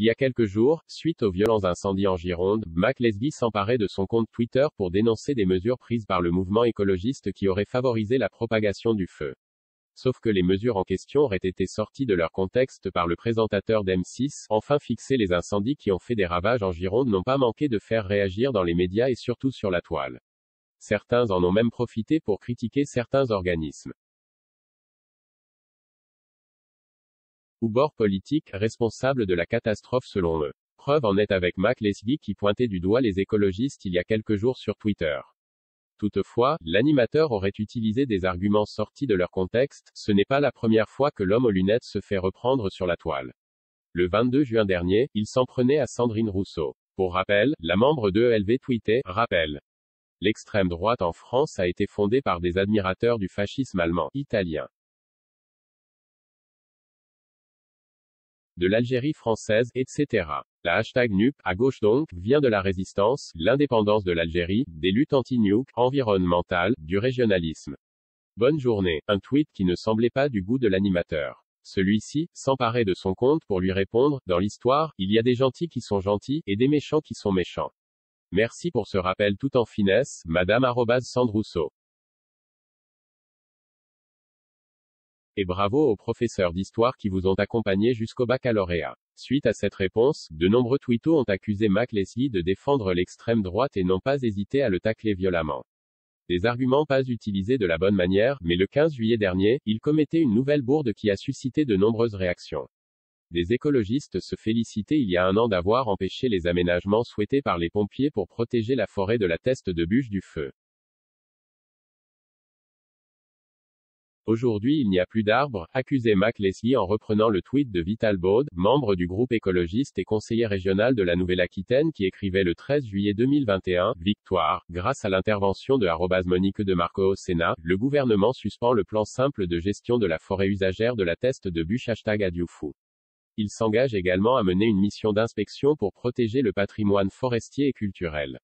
Il y a quelques jours, suite aux violents incendies en Gironde, Mac Lesguy s'emparait de son compte Twitter pour dénoncer des mesures prises par le mouvement écologiste qui auraient favorisé la propagation du feu. Sauf que les mesures en question auraient été sorties de leur contexte par le présentateur d'M6, enfin fixé les incendies qui ont fait des ravages en Gironde n'ont pas manqué de faire réagir dans les médias et surtout sur la toile. Certains en ont même profité pour critiquer certains organismes. Ou bord politique, responsable de la catastrophe selon eux. Preuve en est avec Mac Lesguy qui pointait du doigt les écologistes il y a quelques jours sur Twitter. Toutefois, l'animateur aurait utilisé des arguments sortis de leur contexte, ce n'est pas la première fois que l'homme aux lunettes se fait reprendre sur la toile. Le 22 juin dernier, il s'en prenait à Sandrine Rousseau. Pour rappel, la membre de ELV tweetait, rappel. L'extrême droite en France a été fondée par des admirateurs du fascisme allemand, italien. De l'Algérie française, etc. La hashtag NUP, à gauche donc, vient de la résistance, l'indépendance de l'Algérie, des luttes anti-nuke, environnementales, du régionalisme. Bonne journée. Un tweet qui ne semblait pas du goût de l'animateur. Celui-ci, s'emparait de son compte pour lui répondre, dans l'histoire, il y a des gentils qui sont gentils, et des méchants qui sont méchants. Merci pour ce rappel tout en finesse, madame Sandrousseau. Et bravo aux professeurs d'histoire qui vous ont accompagné jusqu'au baccalauréat. Suite à cette réponse, de nombreux tweetos ont accusé Mac Leslie de défendre l'extrême droite et n'ont pas hésité à le tacler violemment. Des arguments pas utilisés de la bonne manière, mais le 15 juillet dernier, il commettait une nouvelle bourde qui a suscité de nombreuses réactions. Des écologistes se félicitaient il y a un an d'avoir empêché les aménagements souhaités par les pompiers pour protéger la forêt de la teste de bûche du feu. Aujourd'hui il n'y a plus d'arbres, accusait Mac Leslie en reprenant le tweet de Vital Baud, membre du groupe écologiste et conseiller régional de la Nouvelle-Aquitaine qui écrivait le 13 juillet 2021, Victoire, grâce à l'intervention de Monique de Marco au Sénat, le gouvernement suspend le plan simple de gestion de la forêt usagère de la Teste de Bûche hashtag Adioufou. Il s'engage également à mener une mission d'inspection pour protéger le patrimoine forestier et culturel.